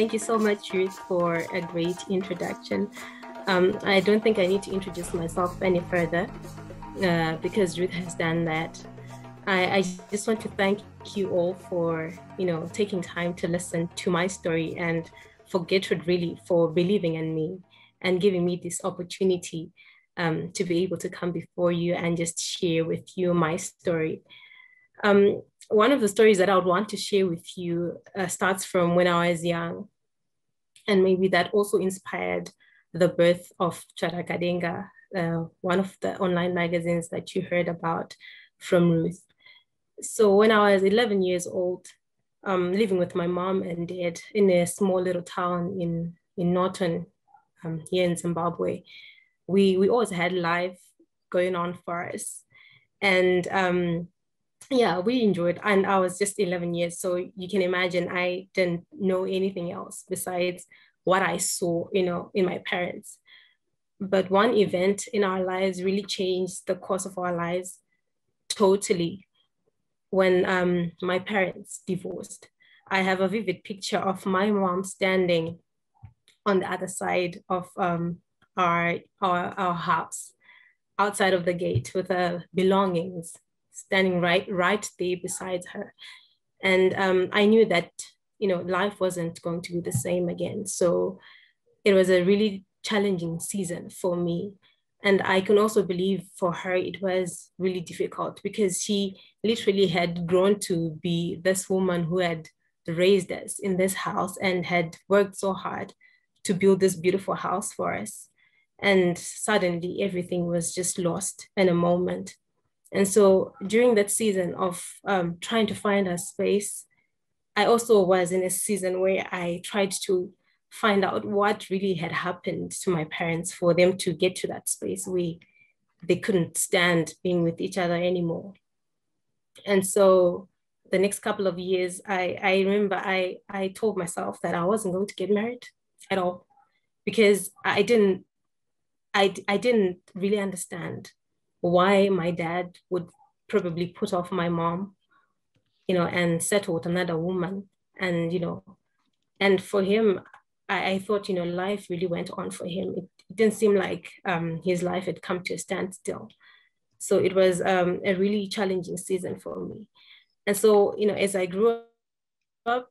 thank you so much, Ruth, for a great introduction. Um, I don't think I need to introduce myself any further uh, because Ruth has done that. I, I, just want to thank you all for, you know, taking time to listen to my story and for Gertrude really for believing in me and giving me this opportunity um, to be able to come before you and just share with you my story. Um, one of the stories that I would want to share with you uh, starts from when I was young. And maybe that also inspired the birth of Chara uh, one of the online magazines that you heard about from Ruth. So when I was 11 years old, um, living with my mom and dad in a small little town in, in Norton, um, here in Zimbabwe, we, we always had life going on for us. And um, yeah, we enjoyed. And I was just 11 years. So you can imagine I didn't know anything else besides what I saw, you know, in my parents. But one event in our lives really changed the course of our lives totally when um, my parents divorced. I have a vivid picture of my mom standing on the other side of um, our, our, our house, outside of the gate with her belongings, standing right, right there beside her. And um, I knew that, you know, life wasn't going to be the same again. So it was a really challenging season for me. And I can also believe for her it was really difficult because she literally had grown to be this woman who had raised us in this house and had worked so hard to build this beautiful house for us. And suddenly everything was just lost in a moment. And so during that season of um, trying to find a space, I also was in a season where I tried to find out what really had happened to my parents for them to get to that space where they couldn't stand being with each other anymore. And so the next couple of years, I, I remember I, I told myself that I wasn't going to get married at all because I didn't I, I didn't really understand why my dad would probably put off my mom, you know, and settle with another woman. And, you know, and for him, I, I thought, you know, life really went on for him. It, it didn't seem like um, his life had come to a standstill. So it was um, a really challenging season for me. And so, you know, as I grew up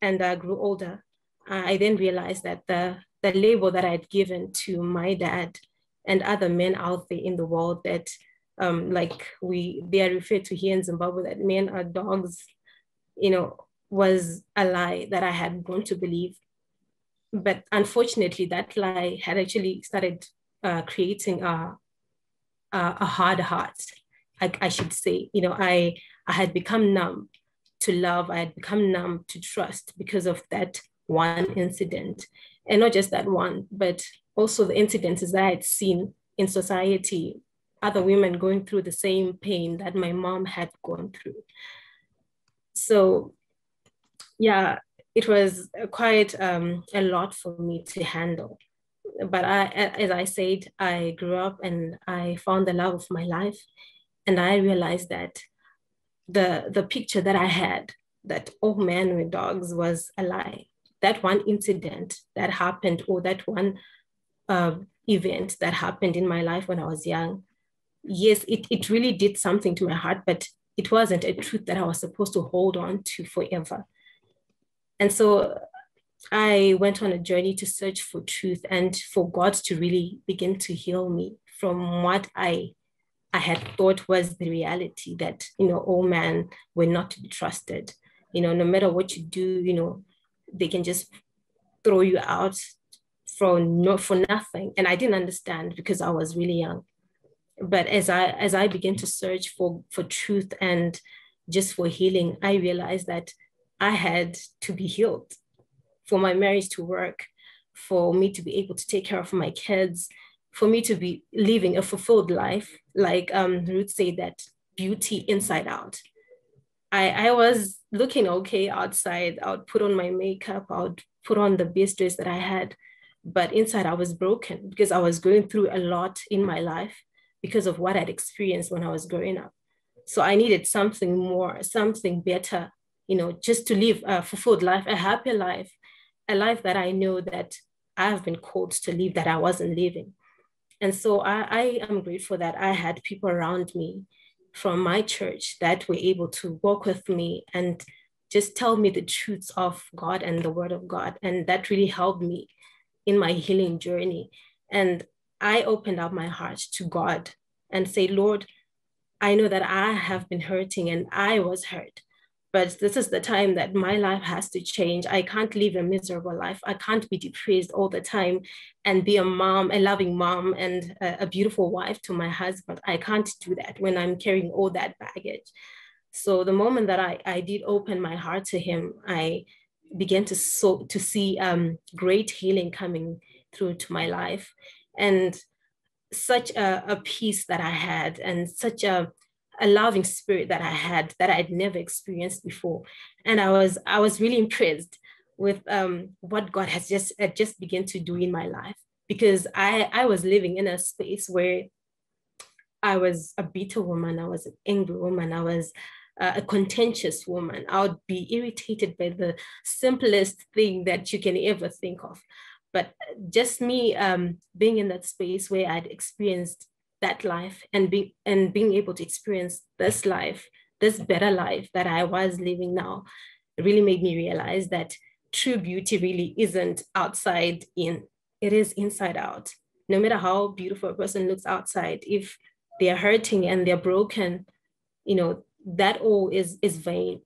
and I grew older, I then realized that the, the label that I had given to my dad and other men out there in the world that um, like we they are referred to here in Zimbabwe that men are dogs, you know, was a lie that I had grown to believe but unfortunately, that lie had actually started uh, creating a, a, a hard heart. I, I, should say, you know, I I had become numb to love. I had become numb to trust because of that one incident, and not just that one, but also the incidences that I had seen in society, other women going through the same pain that my mom had gone through. So, yeah, it was quite um, a lot for me to handle. But I, as I said, I grew up and I found the love of my life, and I realized that the the picture that I had that all men were dogs was a lie. That one incident that happened, or that one uh, event that happened in my life when I was young, yes, it, it really did something to my heart, but it wasn't a truth that I was supposed to hold on to forever. And so I went on a journey to search for truth and for God to really begin to heal me from what I I had thought was the reality that you know all men were not to be trusted. You know, no matter what you do, you know, they can just throw you out for no for nothing. And I didn't understand because I was really young. But as I as I began to search for for truth and just for healing, I realized that I had to be healed for my marriage to work, for me to be able to take care of my kids, for me to be living a fulfilled life. Like um, Ruth said, that beauty inside out. I, I was looking okay outside. I would put on my makeup, I would put on the best dress that I had. But inside, I was broken because I was going through a lot in my life because of what I'd experienced when I was growing up. So I needed something more, something better you know, just to live a fulfilled life, a happy life. a life that I know that I have been called to live that I wasn't living. And so I, I am grateful that I had people around me from my church that were able to walk with me and just tell me the truths of God and the word of God. And that really helped me in my healing journey. And I opened up my heart to God and say, Lord, I know that I have been hurting and I was hurt but this is the time that my life has to change. I can't live a miserable life. I can't be depressed all the time and be a mom, a loving mom, and a, a, beautiful wife to my husband. I can't do that when I'm carrying all that baggage. So the moment that I, I did open my heart to him, I began to so to see um, great healing coming through to my life, and such a, a peace that I had, and such a a loving spirit that I had that I'd never experienced before. And I was I was really impressed with um, what God has just uh, just begun to do in my life because I I was living in a space where I was a bitter woman, I was an angry woman, I was uh, a contentious woman. I would be irritated by the simplest thing that you can ever think of. But just me um, being in that space where I'd experienced that life and be and being able to experience this life this better life that i was living now really made me realize that true beauty really isn't outside in it is inside out. No matter how beautiful a person looks outside if they're hurting and they're broken you know that all is is vain.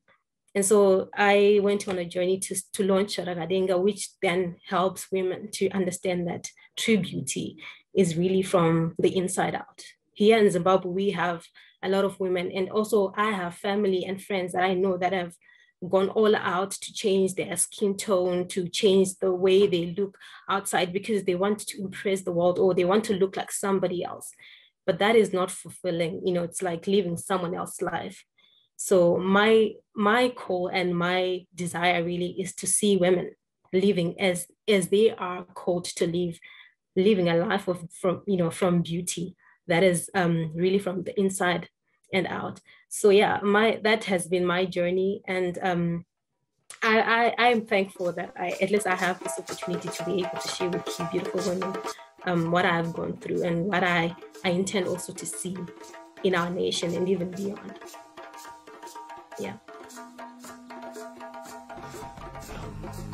And so I went on a journey to, to launch Shoragadenga, which then helps women to understand that true beauty is really from the inside out. Here in Zimbabwe, we have a lot of women, and also I have family and friends that I know that have gone all out to change their skin tone, to change the way they look outside because they want to impress the world or they want to look like somebody else. But that is not fulfilling. You know, it's like living someone else's life. So my my call and my desire really is to see women living as as they are called to live living a life of from you know from beauty that is um, really from the inside and out so yeah my that has been my journey and um, I, I, am thankful that I at least I have this opportunity to be able to share with you beautiful women um, what I've gone through and what I, I intend also to see in our nation and even beyond. Yeah. ハウス。